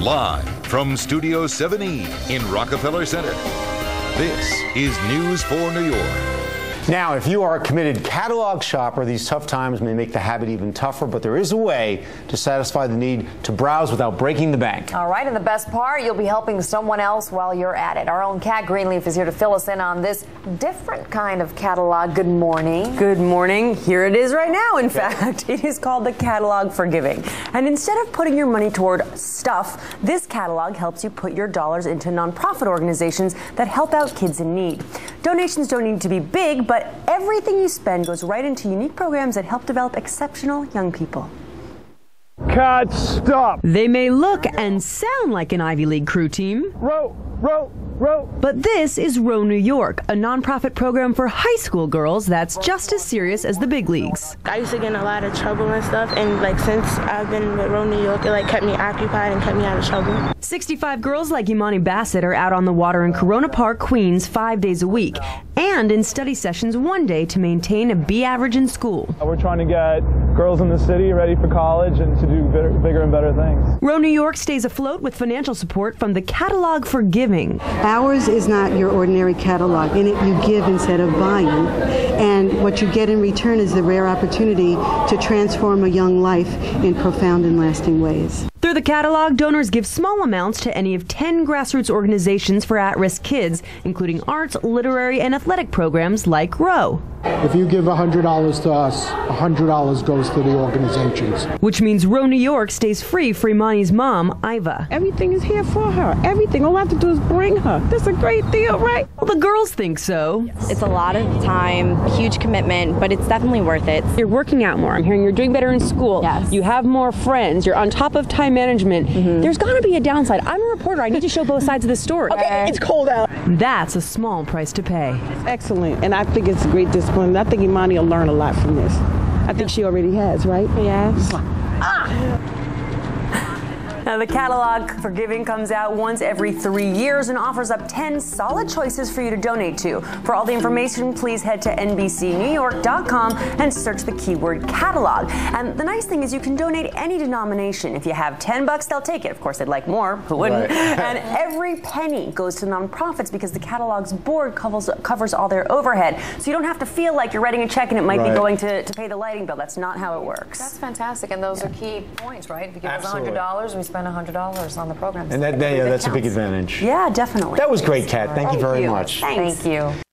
Live from Studio 7E in Rockefeller Center. This is News 4 New York. Now, if you are a committed catalog shopper, these tough times may make the habit even tougher, but there is a way to satisfy the need to browse without breaking the bank. All right, and the best part, you'll be helping someone else while you're at it. Our own Kat Greenleaf is here to fill us in on this different kind of catalog. Good morning. Good morning. Here it is right now, in fact. It is called the Catalog for Giving. And instead of putting your money toward stuff, this catalog helps you put your dollars into nonprofit organizations that help out kids in need. Donations don't need to be big, but everything you spend goes right into unique programs that help develop exceptional young people. Cut, stop. They may look and sound like an Ivy League crew team. Row, row, row. But this is Row New York, a nonprofit program for high school girls that's just as serious as the big leagues. I used to get in a lot of trouble and stuff, and like since I've been with Row New York, it like kept me occupied and kept me out of trouble. 65 girls like Imani Bassett are out on the water in Corona Park, Queens, five days a week, and in study sessions one day to maintain a B average in school. Uh, we're trying to get girls in the city ready for college and to do bigger, bigger and better things. Row New York stays afloat with financial support from the Catalog for Giving. Ours is not your ordinary catalog. In it, you give instead of buying. And what you get in return is the rare opportunity to transform a young life in profound and lasting ways. Through the catalog, donors give small amounts to any of 10 grassroots organizations for at risk kids, including arts, literary, and athletic programs like Row. If you give $100 to us, $100 goes to the organizations. Which means Row New York stays free for Imani's mom, Iva. Everything is here for her. Everything. All I have to do is bring her. That's a great deal, right? Well, the girls think so. It's a lot of time, huge commitment, but it's definitely worth it. You're working out more. I'm hearing you're doing better in school. Yes. You have more friends. You're on top of time management. Mm-hmm. There's got to be a downside. I'm a reporter. I need to show both sides of the story. Okay, it's cold out. That's a small price to pay. Excellent. And I think it's a great discipline. I think Imani will learn a lot from this. I think she already has, right? Yes. Now, the catalog for giving comes out once every three years and offers up 10 solid choices for you to donate to. For all the information, please head to NBCNewYork.com and search the keyword catalog. And the nice thing is you can donate any denomination. If you have 10 bucks, they'll take it. Of course, they'd like more. Who wouldn't? Right. and every penny goes to nonprofits because the catalog's board covers, covers all their overhead. So you don't have to feel like you're writing a check and it might right. be going to, to pay the lighting bill. That's not how it works. That's fantastic. And those yeah. are key points, right? If you give Absolutely. us $100, we spend $100 on the program. And that, yeah, that's a big advantage. Yeah, definitely. That was great, Kat. Thank, Thank you very you. much. Thanks. Thank you.